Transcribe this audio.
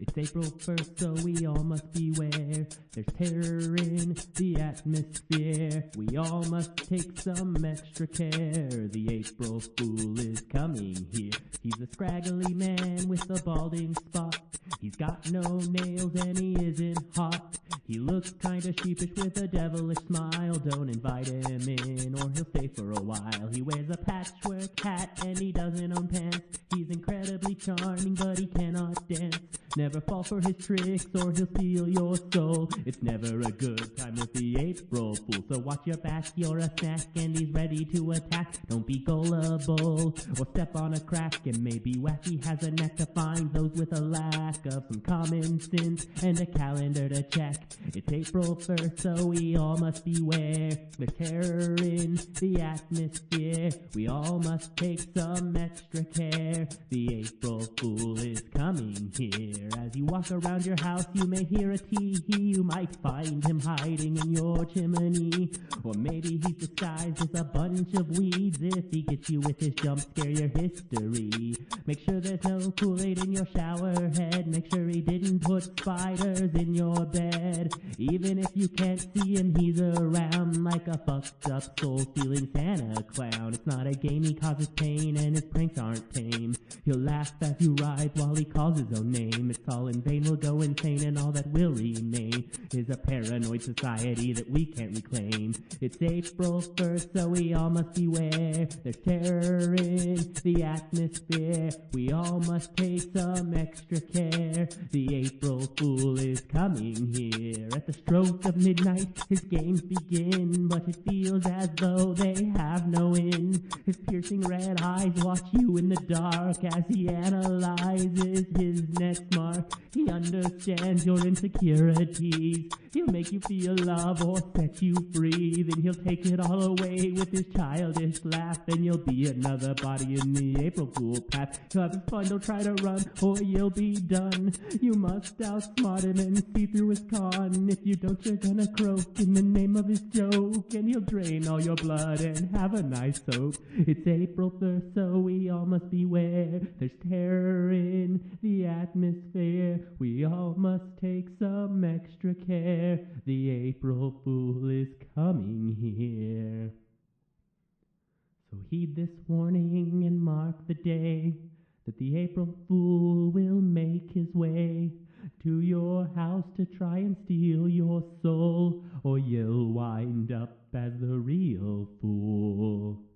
It's April 1st, so we all must beware. There's terror in the atmosphere. We all must take some extra care. The April Fool is coming here. He's a scraggly man with a balding spot. He's got no nails and he isn't hot. He looks kinda sheepish with a devilish smile. Don't invite him in or he'll stay for a while. He wears a patchwork hat and he doesn't own pants. He's incredibly charming, but he cannot dance. Never fall for his tricks or he'll steal your soul. It's never a good time with the April Fool. So watch your back, you're a snack and he's ready to attack. Don't be gullible or step on a crack. And maybe Wacky has a knack to find those with a lack of some common sense and a calendar to check. It's April 1st, so we all must beware. There's terror in the atmosphere. We all must take some extra care. The April Fool is coming here. As you walk around your house, you may hear a tee hee. You might find him hiding in your chimney. Or maybe he's disguised as a bunch of weeds. If he gets you with his jump scare, your history. Make sure there's no Kool-Aid in your shower head. Make sure he didn't put spiders in your bed. Even if you can't see him, he's around like a fucked up Santa clown. It's not a game, he causes pain and his pranks aren't tame. He'll laugh as you ride while he calls his own name. It's all in vain, we'll go insane and all that will remain is a paranoid society that we can't reclaim. It's April 1st, so we all must beware. There's terror in the atmosphere. We all must take some extra care. The April Fool is coming here. At the stroke of midnight, his games begin, but it feels as though they have no end. His piercing red eyes watch you in the dark as he analyzes his next mark. He understands your insecurities. He'll make you feel love or set you free. Then he'll take it all away with his childish laugh. Then you'll be another body in the April Fool path. He'll have fun, don't try to run or you'll be done. You must outsmart him and see through his con. If you don't, you're gonna croak in the name of his joke. And he'll drain all your blood and have a nice soak. It's April 1st, so we all must beware. There's terror in the atmosphere. We all must take some extra care. The April Fool is coming here. So heed this warning and mark the day that the April Fool will make his way to your house to try and steal your soul, real fool.